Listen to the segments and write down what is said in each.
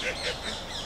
Ha, ha, ha.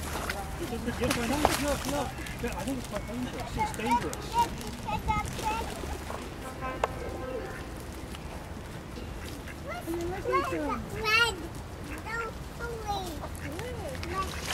Look, look, look. I think it's quite dangerous. It's dangerous. Red. No, only. Red.